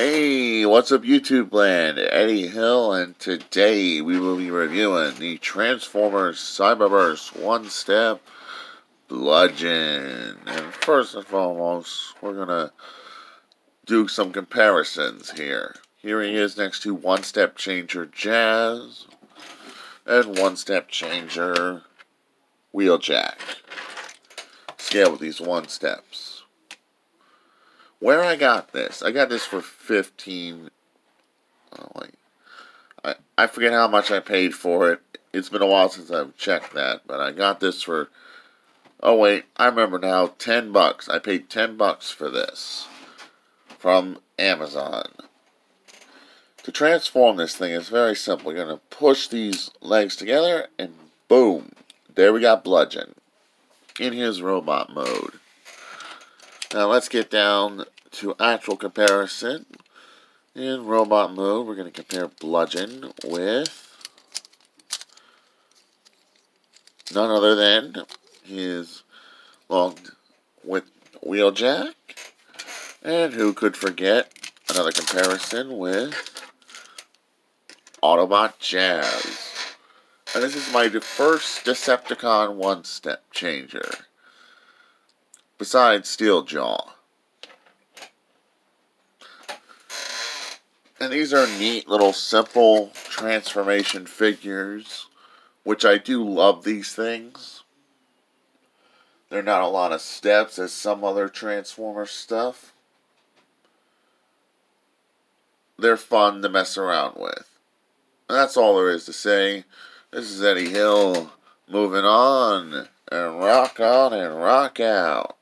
Hey, what's up YouTube land? Eddie Hill and today we will be reviewing the Transformers Cyberverse One Step Bludgeon. And first and foremost, we're gonna do some comparisons here. Here he is next to One Step Changer Jazz and One Step Changer Wheeljack. Scale with these one steps where I got this. I got this for 15 oh wait. I I forget how much I paid for it. It's been a while since I've checked that, but I got this for Oh wait, I remember now, 10 bucks. I paid 10 bucks for this from Amazon. To transform this thing is very simple. You're to push these legs together and boom. There we got Bludgeon in his robot mode. Now let's get down to actual comparison. In robot mode, we're going to compare Bludgeon with none other than his long with Wheeljack. And who could forget another comparison with Autobot Jazz. And this is my first Decepticon one-step changer besides Steeljaw. And these are neat little simple transformation figures, which I do love these things. They're not a lot of steps as some other Transformer stuff. They're fun to mess around with. And that's all there is to say. This is Eddie Hill moving on and rock on and rock out.